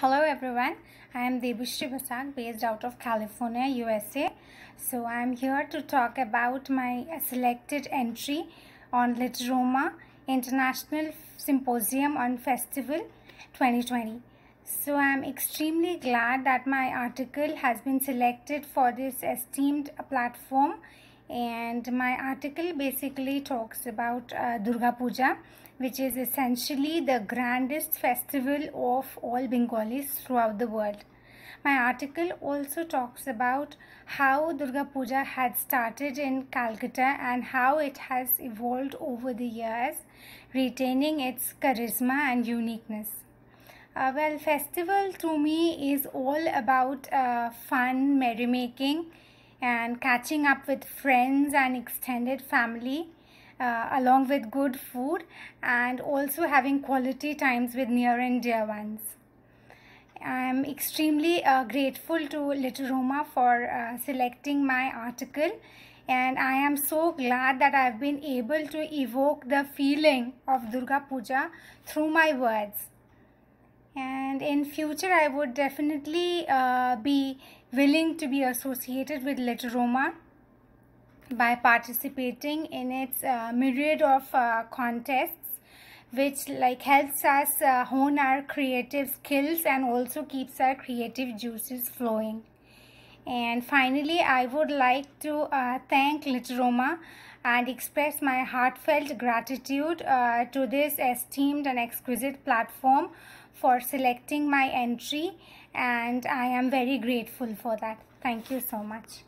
Hello everyone, I am Debashree Basak based out of California, USA. So I am here to talk about my selected entry on Literoma International Symposium on Festival 2020. So I am extremely glad that my article has been selected for this esteemed platform and my article basically talks about uh, Durga Puja which is essentially the grandest festival of all Bengalis throughout the world. My article also talks about how Durga Puja had started in Calcutta and how it has evolved over the years, retaining its charisma and uniqueness. Uh, well, festival to me is all about uh, fun, merrymaking, and catching up with friends and extended family uh, along with good food and also having quality times with near and dear ones. I'm extremely uh, grateful to Literoma for uh, selecting my article and I am so glad that I've been able to evoke the feeling of Durga Puja through my words. And in future, I would definitely uh, be willing to be associated with Literoma by participating in its uh, myriad of uh, contests which like helps us uh, hone our creative skills and also keeps our creative juices flowing. And finally i would like to uh, thank literoma and express my heartfelt gratitude uh, to this esteemed and exquisite platform for selecting my entry and i am very grateful for that. Thank you so much